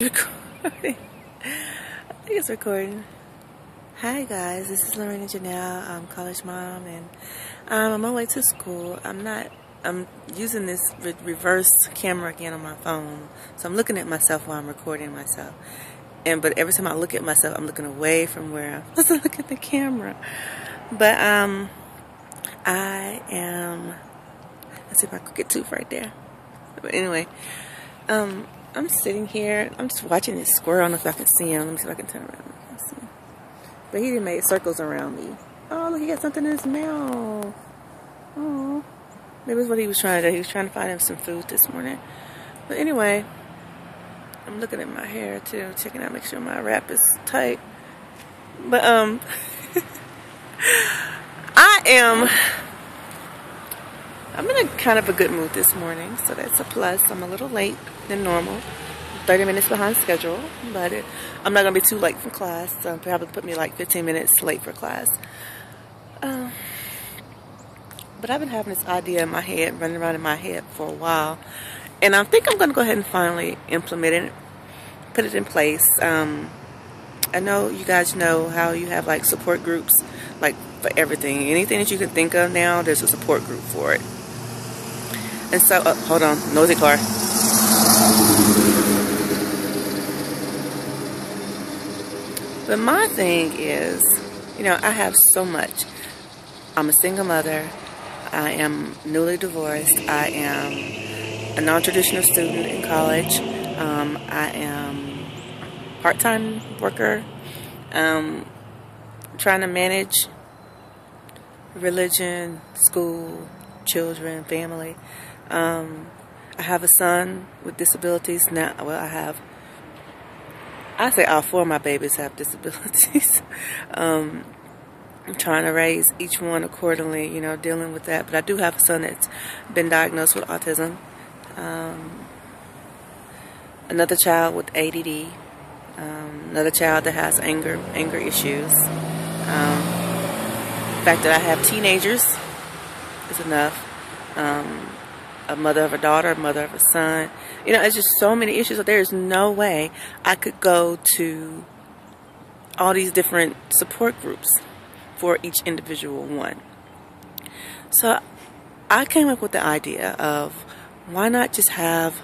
recording. I think it's recording. Hi guys, this is Lorena Janelle. I'm college mom and um, I'm on my way to school. I'm not, I'm using this re reverse camera again on my phone. So I'm looking at myself while I'm recording myself. And but every time I look at myself, I'm looking away from where I'm supposed to look at the camera. But um, I am, let's see if I could get tooth right there. But anyway, um, I'm sitting here. I'm just watching this squirrel. I don't know if I can see him. Let me see if I can turn around. But he made circles around me. Oh, look, he got something in his mouth. Oh, that was what he was trying to do. He was trying to find him some food this morning. But anyway, I'm looking at my hair too, checking out, make sure my wrap is tight. But um, I am. In kind of a good mood this morning, so that's a plus. I'm a little late than normal. 30 minutes behind schedule, but it, I'm not going to be too late for class. So probably put me like 15 minutes late for class. Um, but I've been having this idea in my head, running around in my head for a while. And I think I'm going to go ahead and finally implement it, put it in place. Um, I know you guys know how you have like support groups, like for everything. Anything that you can think of now, there's a support group for it. And so, uh, hold on, nosy car. But my thing is, you know, I have so much. I'm a single mother. I am newly divorced. I am a non-traditional student in college. Um, I am part-time worker. Um, trying to manage religion, school, children, family. Um, I have a son with disabilities now. Well, I have. I say all four of my babies have disabilities. um, I'm trying to raise each one accordingly, you know, dealing with that. But I do have a son that's been diagnosed with autism. Um, another child with ADD. Um, another child that has anger anger issues. Um, the fact that I have teenagers is enough. Um, a mother of a daughter, a mother of a son. You know, it's just so many issues. So there is no way I could go to all these different support groups for each individual one. So I came up with the idea of why not just have